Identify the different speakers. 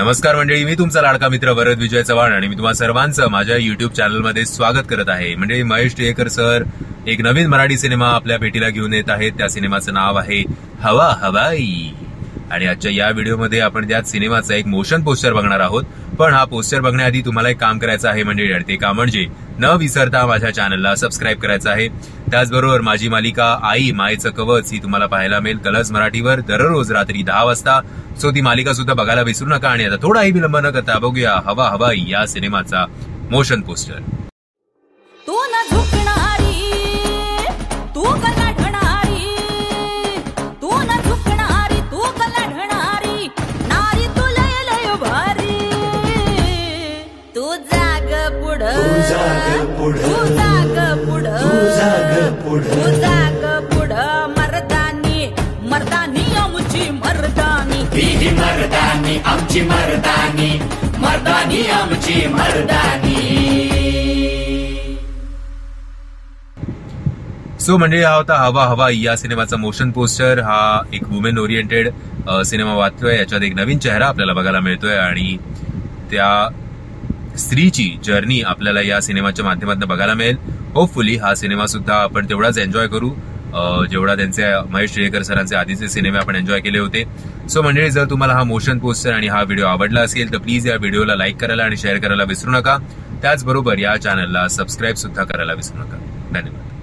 Speaker 1: नमस्कार मंडळी मी तुमचा लाडका मित्र वरद विजय चव्हाण आणि मी तुम्हा सर्वांचं माझ्या युट्यूब चॅनलमध्ये स्वागत करत आहे. म्हणजे महेश टिळेकर सर एक नवीन मराठी सिनेमा आपल्या भेटीला घेऊन येत आहेत. त्या सिनेमाचं नाव आहे हवा हवाई. आणि आजच्या या व्हिडिओमध्ये आपण त्या सिनेमाचा एक मोशन पोस्टर बघणार आहोत पण हा पोस्टर बघण्याआधी तुम्हाला एक काम करायचं आहे म्हणजे ते काम म्हणजे न विसरता माझ्या चॅनलला सबस्क्राईब करायचं आहे. त्याचबरोबर माझी मालिका आई मायेचं कवच ही तुम्हाला पाहायला मिळेल. कलर्स मराठीवर दररोज रात्री दहा वाजता. सो ती मालिका सुद्धा बघायला विसरू नका आणि आता थोडाही विलंब न करता बघूया हवा हवाई या सिनेमाचा मोशन पोस्टर
Speaker 2: जाग पुढं.
Speaker 3: जाग पुढ.
Speaker 2: जाग पुढं.
Speaker 3: जाग पुढ
Speaker 2: मर्दानी. मर्दानी आमची मर्दानी.
Speaker 3: ही मर्दानी आमची मर्दानी. मर्दानी आमची मर्दानी.
Speaker 1: सो म्हणजे हा होता हवा हवा या सिनेमाचा मोशन पोस्टर हा एक वुमेन ओरिएंटेड सिनेमा वाचतोय. याच्यात एक नवीन चेहरा आपल्याला बघायला मिळतोय आणि त्या स्त्रीची जर्नी आपल्याला या सिनेमाच्या माध्यमातून बघायला मिळेल. होपफुली हा सिनेमा सुद्धा आपण तेवढाच एन्जॉय करू. जेवढा त्यांचे महेश टिळेकर सरांचे आधीचे सिनेमे आपण एन्जॉय केले होते. सो म्हणजे जर तुम्हाला हा मोशन पोस्टर आणि हा व्हिडिओ आवडला असेल तर प्लीज या व्हिडिओला लाईक करायला आणि शेअर करायला विसरू नका. त्याचबरोबर या चॅनलला सबस्क्राईब सुद्धा करायला विसरू नका. धन्यवाद.